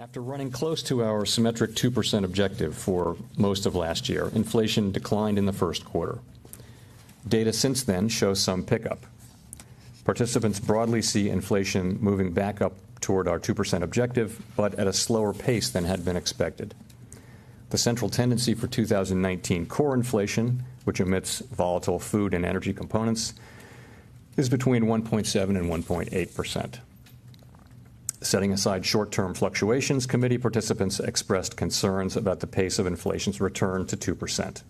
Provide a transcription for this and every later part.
After running close to our symmetric 2% objective for most of last year, inflation declined in the first quarter. Data since then shows some pickup. Participants broadly see inflation moving back up toward our 2% objective, but at a slower pace than had been expected. The central tendency for 2019 core inflation, which omits volatile food and energy components, is between 1.7 and 1.8 percent. Setting aside short-term fluctuations, committee participants expressed concerns about the pace of inflation's return to 2 percent.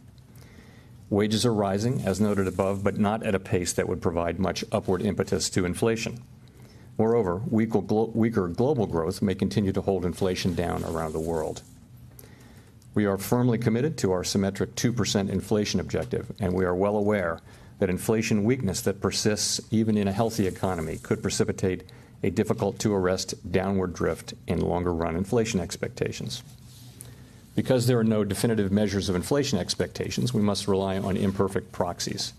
Wages are rising, as noted above, but not at a pace that would provide much upward impetus to inflation. Moreover, weaker global growth may continue to hold inflation down around the world. We are firmly committed to our symmetric 2% inflation objective, and we are well aware that inflation weakness that persists even in a healthy economy could precipitate a difficult-to-arrest downward drift in longer-run inflation expectations. Because there are no definitive measures of inflation expectations, we must rely on imperfect proxies.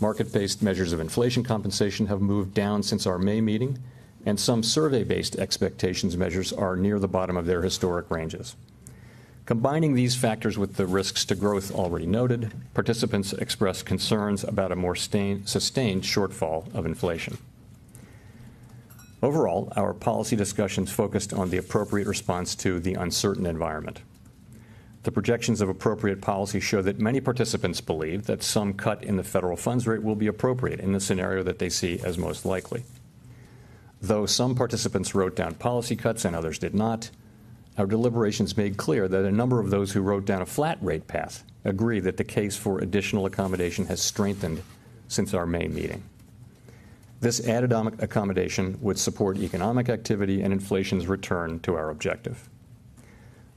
Market-based measures of inflation compensation have moved down since our May meeting, and some survey-based expectations measures are near the bottom of their historic ranges. Combining these factors with the risks to growth already noted, participants expressed concerns about a more sustained shortfall of inflation. Overall, our policy discussions focused on the appropriate response to the uncertain environment. The projections of appropriate policy show that many participants believe that some cut in the federal funds rate will be appropriate in the scenario that they see as most likely. Though some participants wrote down policy cuts and others did not, our deliberations made clear that a number of those who wrote down a flat rate path agree that the case for additional accommodation has strengthened since our May meeting. This added accommodation would support economic activity and inflation's return to our objective.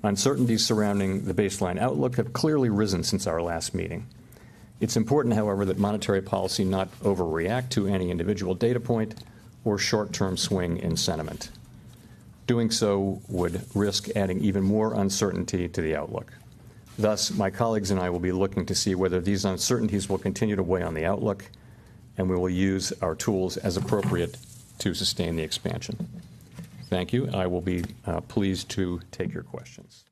Uncertainties surrounding the baseline outlook have clearly risen since our last meeting. It's important, however, that monetary policy not overreact to any individual data point or short-term swing in sentiment. Doing so would risk adding even more uncertainty to the outlook. Thus, my colleagues and I will be looking to see whether these uncertainties will continue to weigh on the outlook and we will use our tools as appropriate to sustain the expansion. Thank you. I will be uh, pleased to take your questions.